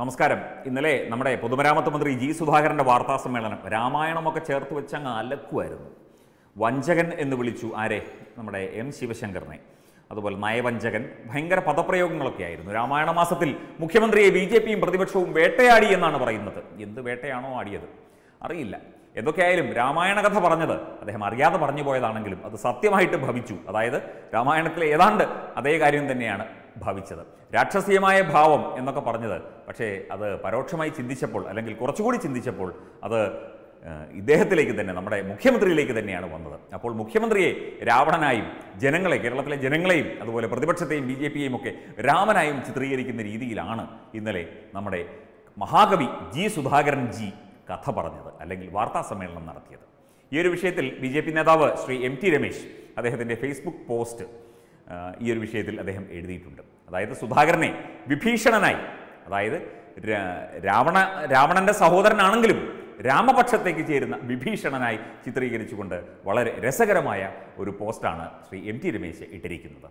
നമസ്കാരം. ഇന്നലെ നമ്മുടെ പൊതുമരാമത്ത് മന്ത്രി ജി സുധാകരന്റെ വാർത്താ സമ്മേളനം രാമായണമൊക്കെ ചേർത്ത് വെച്ച് അങ്ങ് അലക്കുമായിരുന്നു വഞ്ചകൻ എന്ന് വിളിച്ചു ആരെ? നമ്മുടെ എം ശിവശങ്കറിനെ. അതുപോലെ നയവഞ്ചകൻ ഭയങ്കര പദപ്രയോഗങ്ങളൊക്കെ ആയിരുന്നു. രാമായണ മാസത്തിൽ മുഖ്യമന്ത്രിയെ ബി ജെ പിയും പ്രതിപക്ഷവും വേട്ടയാടി എന്നാണ് പറയുന്നത്. എന്ത് വേട്ടയാണോ ആടിയത്? അറിയില്ല. എന്തൊക്കെയായാലും രാമായണ കഥ പറഞ്ഞത് അദ്ദേഹം അറിയാതെ പറഞ്ഞു പോയതാണെങ്കിലും അത് സത്യമായിട്ട് ഭവിച്ചു. അതായത് രാമായണത്തിലെ ഏതാണ്ട് അതേ കാര്യം തന്നെയാണ്. ഭവിച്ചത്. രാക്ഷസീയമായ ഭാവം എന്നൊക്കെ പറഞ്ഞത്. പക്ഷേ അത് പരോക്ഷമായി ചിന്തിച്ചപ്പോൾ അല്ലെങ്കിൽ കുറച്ചുകൂടി ചിന്തിച്ചപ്പോൾ അത് ഇദ്ദേഹത്തിലേക്ക് തന്നെ നമ്മുടെ മുഖ്യമന്ത്രിയിലേക്ക് തന്നെയാണ് വന്നത്. അപ്പോൾ മുഖ്യമന്ത്രിയെ രാവണനായും ജനങ്ങളെ കേരളത്തിലെ ജനങ്ങളെയും അതുപോലെ പ്രതിപക്ഷത്തെയും ബി ജെ പിയെയും ഒക്കെ രാമനായും ചിത്രീകരിക്കുന്ന രീതിയിലാണ് ഇന്നലെ നമ്മുടെ മഹാകവി ജി സുധാകരൻ ജി കഥ പറഞ്ഞത് അല്ലെങ്കിൽ വാർത്താ സമ്മേളനം നടത്തിയത്. ഈ ഒരു വിഷയത്തിൽ ബി നേതാവ് ശ്രീ എം ടി രമേശ് അദ്ദേഹത്തിന്റെ ഫേസ്ബുക്ക് പോസ്റ്റ് ഈ ഒരു വിഷയത്തിൽ അദ്ദേഹം എഴുതിയിട്ടുണ്ട്. അതായത് സുധാകരനെ വിഭീഷണനായി അതായത് രാവണ രാവണന്റെ സഹോദരനാണെങ്കിലും രാമപക്ഷത്തേക്ക് ചേരുന്ന വിഭീഷണനായി ചിത്രീകരിച്ചുകൊണ്ട് വളരെ രസകരമായ ഒരു പോസ്റ്റാണ് ശ്രീ എം ടി രമേശ് ഇട്ടിരിക്കുന്നത്.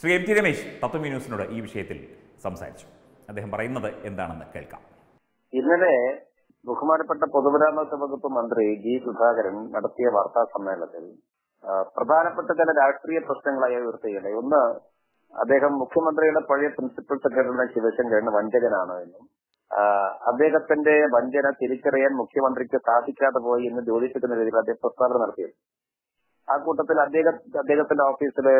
ശ്രീ എം ടി രമേശ് തത്വമി ന്യൂസിനോട് ഈ വിഷയത്തിൽ സംസാരിച്ചു. അദ്ദേഹം പറയുന്നത് എന്താണെന്ന് കേൾക്കാം. ഇന്നലെ ബഹുമാനപ്പെട്ട പൊതുമരാമത്ത് വകുപ്പ് മന്ത്രി ജി സുധാകരൻ നടത്തിയ വാർത്താ സമ്മേളനത്തിൽ പ്രധാനപ്പെട്ട ചില രാഷ്ട്രീയ പ്രശ്നങ്ങളായി ഉയർത്തുകയുണ്ടായി ഒന്ന് അദ്ദേഹം മുഖ്യമന്ത്രിയുടെ പഴയ പ്രിൻസിപ്പൽ സെക്രട്ടറിയുടെ ശിവശങ്കറിന് വഞ്ചകനാണ് എന്നും അദ്ദേഹത്തിന്റെ വഞ്ചന തിരിച്ചറിയാൻ മുഖ്യമന്ത്രിക്ക് സാധിക്കാതെ പോയി എന്ന് ജ്യോതിഷിക്കുന്ന രീതിയിൽ അദ്ദേഹം പ്രസ്താവന നടത്തിയത്. ആ കൂട്ടത്തിൽ അദ്ദേഹം അദ്ദേഹത്തിന്റെ ഓഫീസിലെ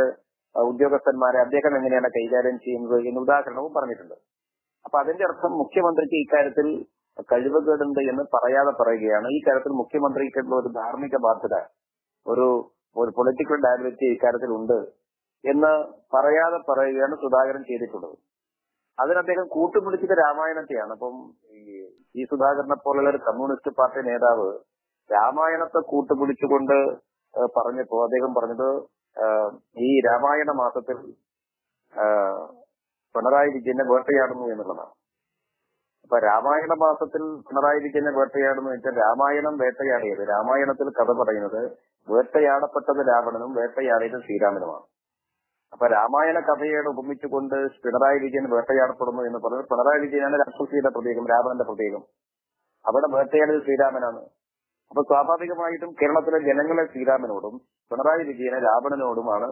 ഉദ്യോഗസ്ഥന്മാരെ അദ്ദേഹം എങ്ങനെയാണ് കൈകാര്യം ചെയ്യുന്നത് എന്ന് ഉദാഹരണവും പറഞ്ഞിട്ടുണ്ട്. അപ്പൊ അതിന്റെ അർത്ഥം മുഖ്യമന്ത്രിക്ക് ഇക്കാര്യത്തിൽ കഴിവുകേടുണ്ട് എന്ന് പറയാതെ പറയുകയാണ്. ഈ കാര്യത്തിൽ മുഖ്യമന്ത്രിക്കുള്ള ഒരു ധാർമ്മിക ബാധ്യത ഒരു ഒരു പൊളിറ്റിക്കൽ ഡയബിലിറ്റി ഇക്കാര്യത്തിൽ ഉണ്ട് എന്ന് പറയാതെ പറയുകയാണ് സുധാകരൻ ചെയ്തിട്ടുള്ളത്. അതിന് അദ്ദേഹം കൂട്ടുപിടിച്ചത് രാമായണത്തെയാണ്. അപ്പം ഈ സുധാകരനെ പോലുള്ള ഒരു കമ്മ്യൂണിസ്റ്റ് പാർട്ടി നേതാവ് രാമായണത്തെ കൂട്ടുപിടിച്ചുകൊണ്ട് പറഞ്ഞപ്പോ അദ്ദേഹം പറഞ്ഞത് ഈ രാമായണ മാസത്തിൽ പിണറായി വിജയനെ വേട്ടയാടുന്നു എന്നുള്ളതാണ്. അപ്പൊ രാമായണ മാസത്തിൽ പിണറായി വിജയനെ വേട്ടയാടുന്നു വെച്ചാൽ രാമായണം വേട്ടയാടിയത് രാമായണത്തിൽ കഥ പറയുന്നത് വേട്ടയാടപ്പെട്ടത് രാവണനും വേട്ടയാടിയത് ശ്രീരാമനുമാണ്. അപ്പൊ രാമായണ കഥയോട് ഉപമിച്ചുകൊണ്ട് പിണറായി വിജയൻ വേട്ടയാടപ്പെടുന്നു എന്ന് പറഞ്ഞത് പിണറായി വിജയനാണ് രാക്ഷസിയുടെ പ്രതീകം രാവണന്റെ പ്രതീകം. അവിടെ വേട്ടയാടിയത് ശ്രീരാമനാണ്. അപ്പൊ സ്വാഭാവികമായിട്ടും കേരളത്തിലെ ജനങ്ങളെ ശ്രീരാമനോടും പിണറായി വിജയനെ രാവണനോടുമാണ്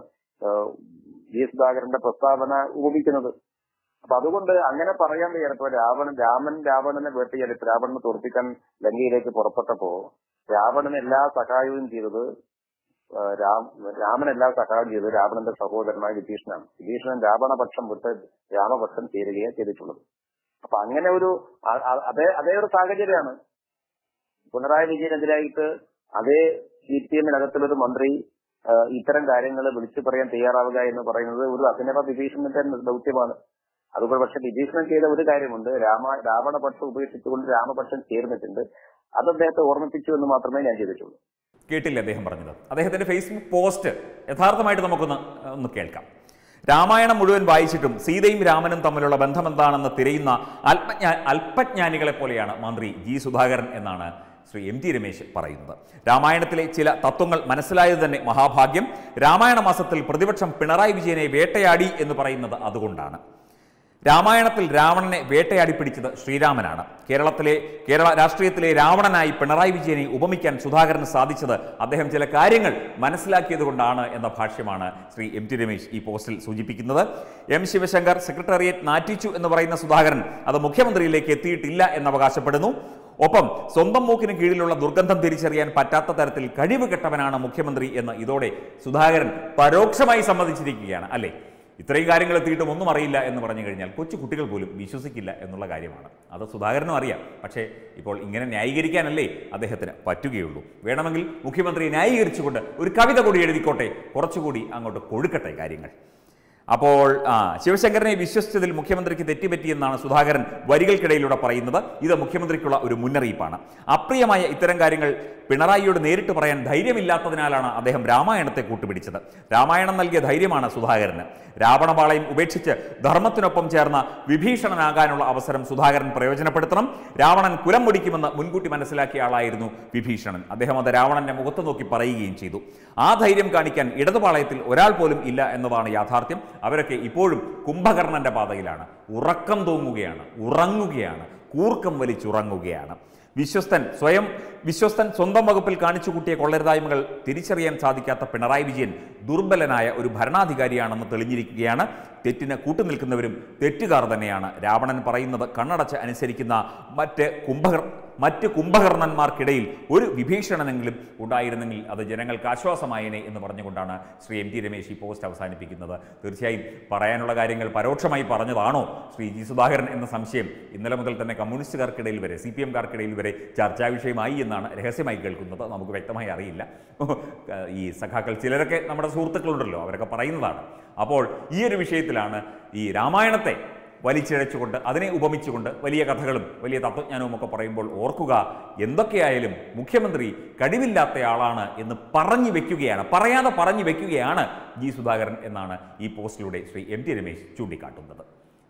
ജി സുധാകരന്റെ പ്രസ്താവന ഉപമിക്കുന്നത്. അപ്പൊ അതുകൊണ്ട് അങ്ങനെ പറയാൻ വയ്യാത്തപ്പോ രാവണൻ രാമൻ രാവണനെ വേട്ടയാടിപ്പ് രാവണനെ തോൽപ്പിക്കാൻ ലങ്കയിലേക്ക് പുറപ്പെട്ടപ്പോ രാവണൻ എല്ലാ സഹായവും ചെയ്തത് രാമൻ എല്ലാ സഹായം ചെയ്തത് രാവണന്റെ സഹോദരനായ വിഭീഷണനാണ് വിഭീഷണൻ രാവണപക്ഷം വിട്ട് രാമപക്ഷം ചേരുകയാണ് ചെയ്തിട്ടുള്ളത്. അപ്പൊ അങ്ങനെ ഒരു അതേ അതേ ഒരു സാഹചര്യമാണ്. പിണറായി വിജയനെതിരായിട്ട് അതേ സി പി എമ്മിനകത്തുള്ളൊരു മന്ത്രി ഇത്തരം കാര്യങ്ങൾ വിളിച്ചു പറയാൻ തയ്യാറാവുക എന്ന് പറയുന്നത് ഒരു അഭിനവ വിഭീഷണന്റെ ദൗത്യമാണ്. അതുപോലെ പക്ഷെ വിഭീഷണൻ ചെയ്ത ഒരു കാര്യമുണ്ട്. രാമ രാവണപക്ഷം ഉപേക്ഷിച്ചുകൊണ്ട് രാമപക്ഷം ചേർന്നിട്ടുണ്ട്. അത് അദ്ദേഹത്തെ ഓർമ്മിപ്പിച്ചു എന്ന് മാത്രമേ ഞാൻ ചെയ്തിട്ടുള്ളൂ. കേട്ടില്ല അദ്ദേഹം പറഞ്ഞത്? അദ്ദേഹത്തിന്റെ ഫേസ്ബുക്ക് പോസ്റ്റ് യഥാർത്ഥമായിട്ട് നമുക്കൊന്ന് ഒന്ന് കേൾക്കാം. രാമായണം മുഴുവൻ വായിച്ചിട്ടും സീതയും രാമനും തമ്മിലുള്ള ബന്ധം എന്താണെന്ന് തിരയുന്ന അല്പജ്ഞാ അല്പജ്ഞാനികളെ പോലെയാണ് മന്ത്രി ജി സുധാകരൻ എന്നാണ് ശ്രീ എം ടി രമേശ് പറയുന്നത്. രാമായണത്തിലെ ചില തത്വങ്ങൾ മനസ്സിലായത് തന്നെ മഹാഭാഗ്യം. രാമായണ മാസത്തിൽ പ്രതിപക്ഷം പിണറായി വിജയനെ വേട്ടയാടി എന്ന് പറയുന്നത് അതുകൊണ്ടാണ്. രാമായണത്തിൽ രാവണനെ വേട്ടയാടി പിടിച്ചത് ശ്രീരാമനാണ്. കേരളത്തിലെ കേരള രാഷ്ട്രീയത്തിലെ രാവണനായി പിണറായി വിജയനെ ഉപമിക്കാൻ സുധാകരന് സാധിച്ചത് അദ്ദേഹം ചില കാര്യങ്ങൾ മനസ്സിലാക്കിയത് കൊണ്ടാണ് എന്ന ഭാഷ്യമാണ് ശ്രീ എം ടി രമേശ് ഈ പോസ്റ്റിൽ സൂചിപ്പിക്കുന്നത്. എം ശിവശങ്കർ സെക്രട്ടേറിയറ്റ് നാറ്റിച്ചു എന്ന് പറയുന്ന സുധാകരൻ അത് മുഖ്യമന്ത്രിയിലേക്ക് എത്തിയിട്ടില്ല എന്ന് അവകാശപ്പെടുന്നു. ഒപ്പം സ്വന്തം മൂക്കിന് കീഴിലുള്ള ദുർഗന്ധം തിരിച്ചറിയാൻ പറ്റാത്ത തരത്തിൽ കഴിവ് കെട്ടവനാണ് മുഖ്യമന്ത്രി എന്ന് ഇതോടെ സുധാകരൻ പരോക്ഷമായി സമ്മതിച്ചിരിക്കുകയാണ് അല്ലേ? ഇത്രയും കാര്യങ്ങൾ എത്തിയിട്ടും ഒന്നും അറിയില്ല എന്ന് പറഞ്ഞു കഴിഞ്ഞാൽ കൊച്ചു കുട്ടികൾ പോലും വിശ്വസിക്കില്ല എന്നുള്ള കാര്യമാണ്. അത് സുധാകരനും അറിയാം. പക്ഷേ ഇപ്പോൾ ഇങ്ങനെ ന്യായീകരിക്കാനല്ലേ അദ്ദേഹത്തിന് പറ്റുകയുള്ളൂ. വേണമെങ്കിൽ മുഖ്യമന്ത്രി ന്യായീകരിച്ചുകൊണ്ട് ഒരു കവിത കൂടി എഴുതിക്കോട്ടെ. കുറച്ചുകൂടി അങ്ങോട്ട് കൊഴുക്കട്ടെ കാര്യങ്ങൾ. അപ്പോൾ ആ ശിവശങ്കരനെ വിശ്വസിച്ചതിൽ മുഖ്യമന്ത്രിക്ക് തെറ്റുപറ്റിയെന്നാണ് സുധാകരൻ വരികൾക്കിടയിലൂടെ പറയുന്നത്. ഇത് മുഖ്യമന്ത്രിക്കുള്ള ഒരു മുന്നറിയിപ്പാണ്. അപ്രിയമായ ഇത്തരം കാര്യങ്ങൾ പിണറായിയോട് നേരിട്ട് പറയാൻ ധൈര്യമില്ലാത്തതിനാലാണ് അദ്ദേഹം രാമായണത്തെ കൂട്ടുപിടിച്ചത്. രാമായണം നൽകിയ ധൈര്യമാണ് സുധാകരന്. രാവണപാളയം ഉപേക്ഷിച്ച് ധർമ്മത്തിനൊപ്പം ചേർന്ന വിഭീഷണനാകാനുള്ള അവസരം സുധാകരൻ പ്രയോജനപ്പെടുത്തണം. രാവണൻ കുലം മുടിക്കുമെന്ന് മുൻകൂട്ടി മനസ്സിലാക്കിയ ആളായിരുന്നു വിഭീഷണൻ. അദ്ദേഹം അത് രാവണന്റെ മുഖത്ത് നോക്കി പറയുകയും ചെയ്തു. ആ ധൈര്യം കാണിക്കാൻ ഇടതുപാളയത്തിൽ ഒരാൾ പോലും ഇല്ല എന്നതാണ് യാഥാർത്ഥ്യം. അവരൊക്കെ ഇപ്പോഴും കുംഭകർണന്റെ പാതയിലാണ്. ഉറക്കം തൂങ്ങുകയാണ് ഉറങ്ങുകയാണ്. കൂർക്കം വലിച്ചുറങ്ങുകയാണ്. വിശ്വസ്തൻ സ്വയം വിശ്വസ്തൻ സ്വന്തം വകുപ്പിൽ കാണിച്ചു കൂട്ടിയ കൊള്ളരുതായ്മകൾ തിരിച്ചറിയാൻ സാധിക്കാത്ത പിണറായി വിജയൻ ദുർബലനായ ഒരു ഭരണാധികാരിയാണെന്ന് തെളിഞ്ഞിരിക്കുകയാണ്. തെറ്റിന് കൂട്ടുനിൽക്കുന്നവരും തെറ്റുകാർ തന്നെയാണ്. രാവണൻ പറയുന്നത് കണ്ണടച്ച് അനുസരിക്കുന്ന മറ്റ് കുംഭകർ മറ്റ് കുംഭകർണന്മാർക്കിടയിൽ ഒരു വിഭീഷണനെങ്കിലും ഉണ്ടായിരുന്നെങ്കിൽ അത് ജനങ്ങൾക്ക് ആശ്വാസമായേനെ എന്ന് പറഞ്ഞുകൊണ്ടാണ് ശ്രീ എം ടി രമേശ് ഈ പോസ്റ്റ് അവസാനിപ്പിക്കുന്നത്. തീർച്ചയായും പറയാനുള്ള കാര്യങ്ങൾ പരോക്ഷമായി പറഞ്ഞതാണോ ശ്രീ ജി സുധാകരൻ എന്ന സംശയം ഇന്നലെ മുതൽ തന്നെ കമ്മ്യൂണിസ്റ്റുകാർക്കിടയിൽ വരെ സി പി എംകാർക്കിടയിൽ വരെ ചർച്ചാ വിഷയമായി എന്നാണ് രഹസ്യമായി കേൾക്കുന്നത്. നമുക്ക് വ്യക്തമായി അറിയില്ല. ഈ സഖാക്കൾ ചിലരൊക്കെ നമ്മുടെ സുഹൃത്തുക്കളുണ്ടല്ലോ അവരൊക്കെ പറയുന്നതാണ്. അപ്പോൾ ഈ ഒരു വിഷയത്തിലാണ് ഈ രാമായണത്തെ വലിച്ചിഴച്ചുകൊണ്ട് അതിനെ ഉപമിച്ചുകൊണ്ട് വലിയ കഥകളും വലിയ തത്വജ്ഞാനവും ഒക്കെ പറയുമ്പോൾ ഓർക്കുക എന്തൊക്കെയായാലും മുഖ്യമന്ത്രി കഴിവില്ലാത്തയാളാണ് എന്ന് പറഞ്ഞു വെക്കുകയാണ്. പറയാതെ പറഞ്ഞു വെക്കുകയാണ് ജി സുധാകരൻ എന്നാണ് ഈ പോസ്റ്റിലൂടെ ശ്രീ എം ടി രമേശ് ചൂണ്ടിക്കാട്ടുന്നത്.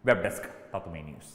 Web desk Tatwamayi news.